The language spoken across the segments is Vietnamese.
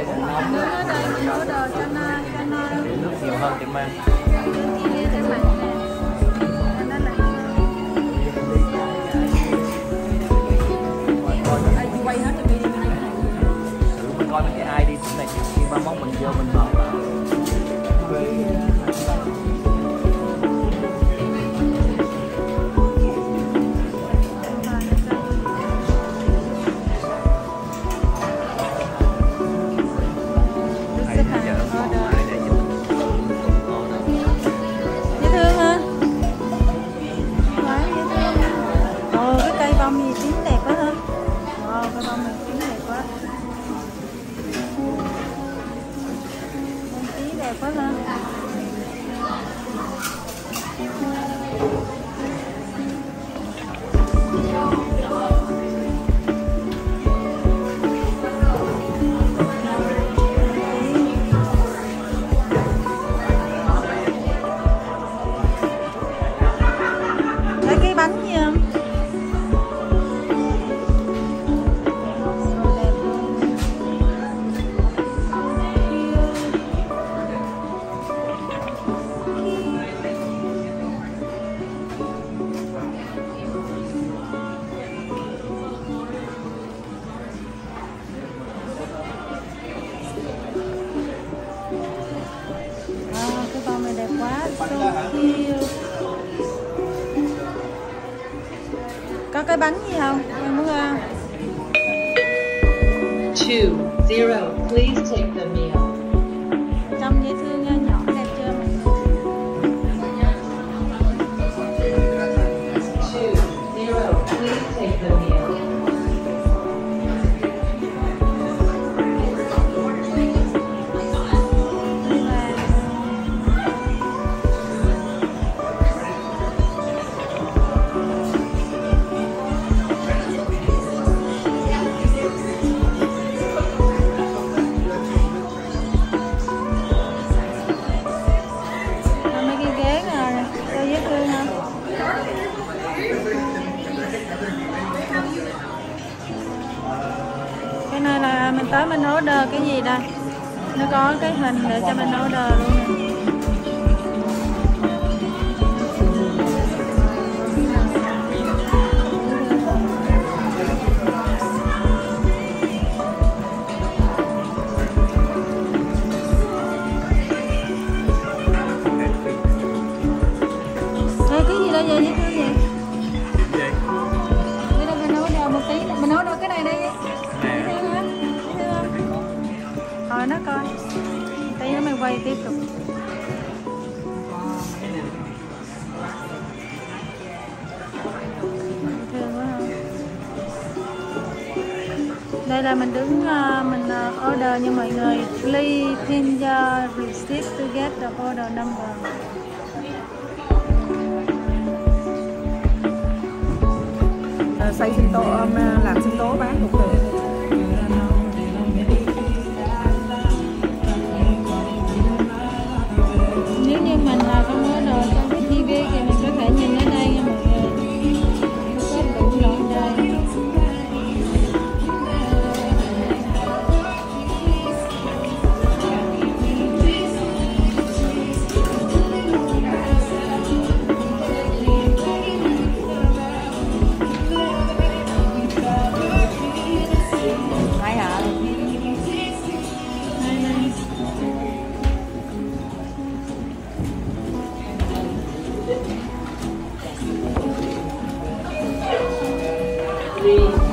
này cũng nóng nước ở đây mình order cho nó cho nó để nước nhiều hơn thì mang coi cái ai đi này, khi mà mong mình vô mình bánh gì không? Em muốn. Two, zero, please take the meal. mình tới mình order cái gì đây? Nó có cái hình để cho mình order luôn. quay tiếp tục đây là mình đứng à, mình à, order như mọi người. Ly pin your receipt to get the order number. À, xây sinh tố làm sinh tố bán cũng được big and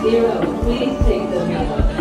Zero. Please take the meal.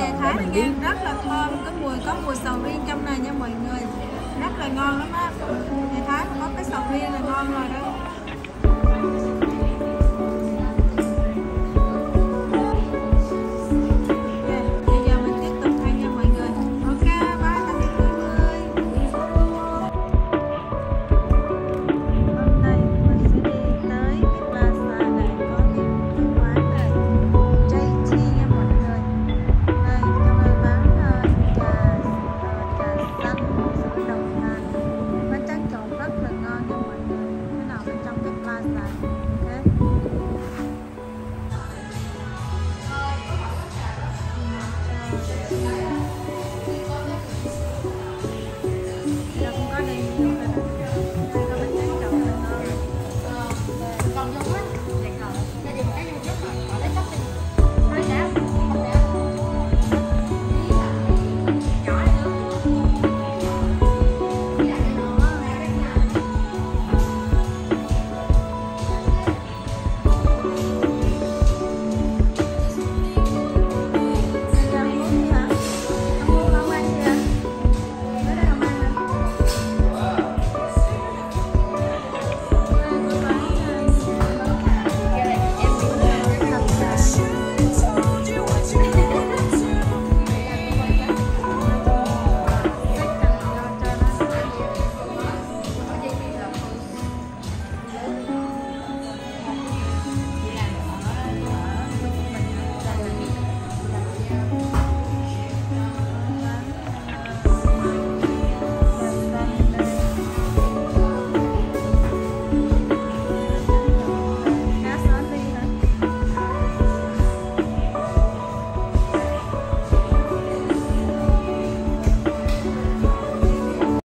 Dạ, dạ, gà thái mình ăn rất là thơm cái mùi có mùi sầu riêng trong này nha mọi người. Rất là ngon lắm á. Gà thái có cái sầu riêng là ngon rồi đó.